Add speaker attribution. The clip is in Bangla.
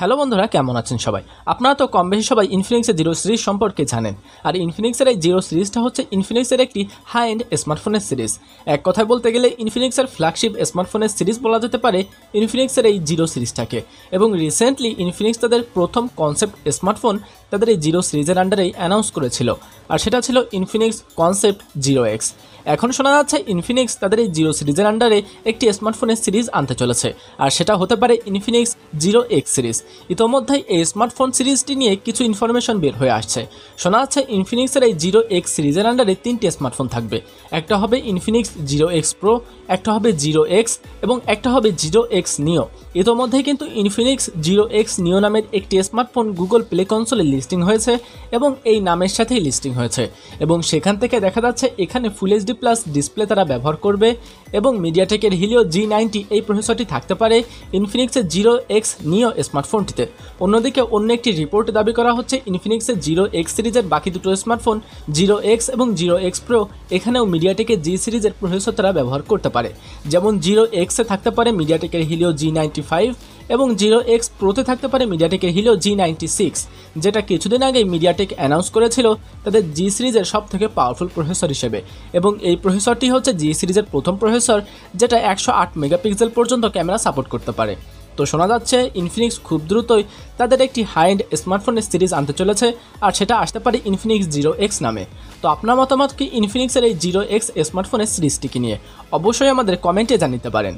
Speaker 1: হ্যালো বন্ধুরা, কেমন আছেন সবাই? আপনারা তো কম বেশি সবাই ইনফিনিক্সের জিরো সিরিজ সম্পর্কে জানেন। আর ইনফিনিক্সের এই জিরো সিরিজটা হচ্ছে ইনফিনিক্সের একটি হাই এন্ড স্মার্টফোনের সিরিজ এক কথায় বলতে গেলে ইনফিনিক্সের ফ্ল্যাগশিপ স্মার্টফোনের সিরিজ বলা যেতে পারে ইনফিনিক্সের এই জিরো সিরিজটাকে এবং রিসেন্টলি ইনফিনিক্স তাদের প্রথম কনসেপ্ট স্মার্টফোন তাদের এই জিরো সিরিজের আন্ডারেই অ্যানাউন্স করেছিল। আর সেটা ছিল ইনফিনিক্স কনসেপ্ট জিরো এক্স এখন শোনা যাচ্ছে ইনফিনিক্স তাদের এই জিরো সিরিজের আন্ডারে একটি স্মার্টফোনের সিরিজ আনতে চলেছে। আর সেটা হতে পারে ইনফিনিক্স জিরো এক্স সিরিজ ইতোমধ্যেই এই স্মার্টফোন সিরিজটি নিয়ে কিছু ইনফরমেশন বের হয়ে আসছে। শোনা যাচ্ছে ইনফিনিক্সের এই জিরো এক্স সিরিজের আন্ডারে তিনটি স্মার্টফোন থাকবে। একটা হবে ইনফিনিক্স জিরো এক্স প্রো একটা হবে জিরো এক্স এবং একটা হবে জিরো এক্স নিও ইতোমধ্যেই কিন্তু ইনফিনিক্স জিরো এক্স নিও নামের একটি স্মার্টফোন গুগল প্লে কনসোলে লিস্টিং হয়েছে এবং এই নামের সাথেই লিস্টিং হয়েছে। এবং সেখান থেকে দেখা যাচ্ছে এখানে ফুল এইচডি প্লাস ডিসপ্লে তারা ব্যবহার করবে এবং মিডিয়াটেকের হিলিও জি নাইনটি এই প্রসেসরটি থাকতে পারে ইনফিনিক্সের জিরো এক্স নিও স্মার্টফোনটিতে অন্যদিকে অন্য একটি রিপোর্টে দাবি করা হচ্ছে ইনফিনিক্সের জিরো এক্স সিরিজের বাকি দুটো স্মার্টফোন জিরো এক্স এবং জিরো এক্স প্রো এখানেও মিডিয়াটেকের জি সিরিজের প্রসেসর তারা ব্যবহার করতে পারে। যেমন জিরো এক্সে থাকতে পারে মিডিয়াটেকের হিলিও জি নাইনটি ফাইভ এবং জিরো এক্স প্রোতে থাকতে পারে মিডিয়াটেকের হিলিও জি নাইনটি সিক্স যেটা কিছুদিন আগেই মিডিয়াটেক অ্যানাউন্স করেছিল তাদের জি সিরিজের সব থেকে পাওয়ারফুল প্রসেসর হিসেবে। এবং এই প্রসেসরটি হচ্ছে জি সিরিজের প্রথম প্রসেসর যেটা একশো আট মেগাপিক্সেল পর্যন্ত ক্যামেরা সাপোর্ট করতে পারে। তো শোনা যাচ্ছে ইনফিনিক্স খুব দ্রুতই তাদের একটি হাই এন্ড স্মার্টফোনের সিরিজ আনতে চলেছে, আর সেটা আসতে পারে ইনফিনিক্স জিরো এক্স নামে। তো আপনার মতামত কি ইনফিনিক্সের এই জিরো এক্স স্মার্টফোনের সিরিজটিকে নিয়ে? অবশ্যই আমাদের কমেন্টে জানিতে পারেন।